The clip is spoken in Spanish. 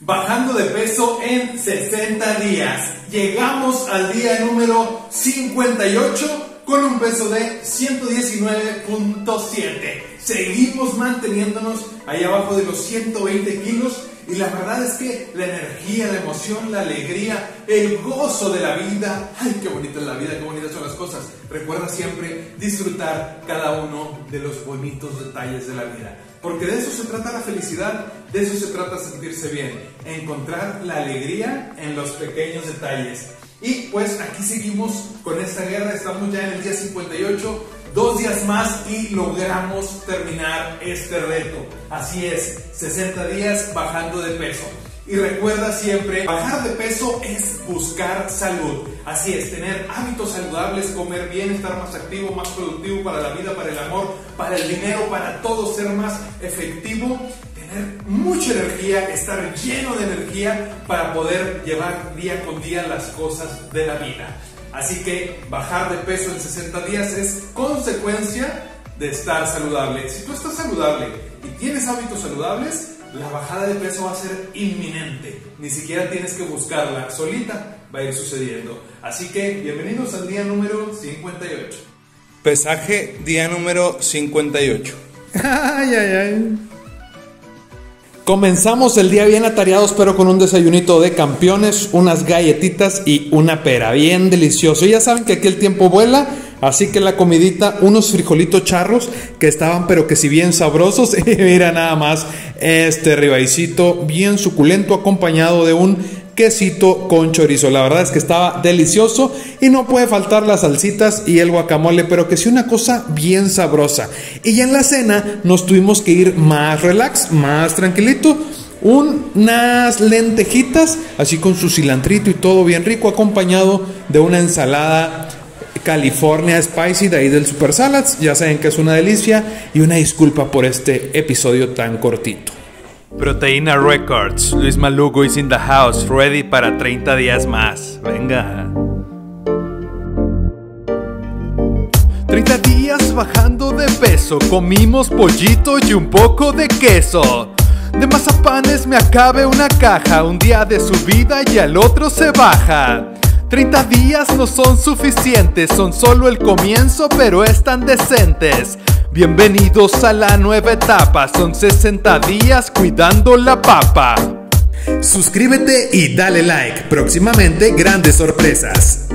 Bajando de peso en 60 días. Llegamos al día número 58 con un peso de 119.7. Seguimos manteniéndonos ahí abajo de los 120 kilos y la verdad es que la energía, la emoción, la alegría, el gozo de la vida, ay, qué bonita es la vida, qué bonitas son las cosas. Recuerda siempre disfrutar cada uno de los bonitos detalles de la vida. Porque de eso se trata la felicidad, de eso se trata sentirse bien, encontrar la alegría en los pequeños detalles. Y pues aquí seguimos con esta guerra, estamos ya en el día 58, dos días más y logramos terminar este reto. Así es, 60 días bajando de peso. Y recuerda siempre, bajar de peso es buscar salud. Así es, tener hábitos saludables, comer bien, estar más activo, más productivo para la vida, para el amor, para el dinero, para todo, ser más efectivo, tener mucha energía, estar lleno de energía para poder llevar día con día las cosas de la vida. Así que bajar de peso en 60 días es consecuencia de estar saludable. Si tú estás saludable y tienes hábitos saludables, la bajada de peso va a ser inminente. Ni siquiera tienes que buscarla, solita va a ir sucediendo. Así que bienvenidos al día número 58. Pesaje día número 58. Ay, ay, ay. Comenzamos el día bien atareados, pero con un desayunito de campeones, unas galletitas y una pera. Bien delicioso. Ya saben que aquí el tiempo vuela, así que la comidita, unos frijolitos charros que estaban, pero que si bien sabrosos. Y mira nada más este ribaicito bien suculento, acompañado de un quesito con chorizo. La verdad es que estaba delicioso y no puede faltar las salsitas y el guacamole, pero que sí una cosa bien sabrosa. Y ya en la cena nos tuvimos que ir más relax, más tranquilito. Unas lentejitas, así con su cilantrito y todo bien rico, acompañado de una ensalada California Spicy de ahí del Super Salads. Ya saben que es una delicia y una disculpa por este episodio tan cortito. Proteína Records, Luis Malugo is in the house, ready para 30 días más. Venga. 30 días bajando de peso, comimos pollito y un poco de queso. De mazapanes me acabe una caja, un día de subida y al otro se baja. 30 días no son suficientes, son solo el comienzo, pero están decentes. Bienvenidos a la nueva etapa, son 60 días cuidando la papa. Suscríbete y dale like, próximamente grandes sorpresas.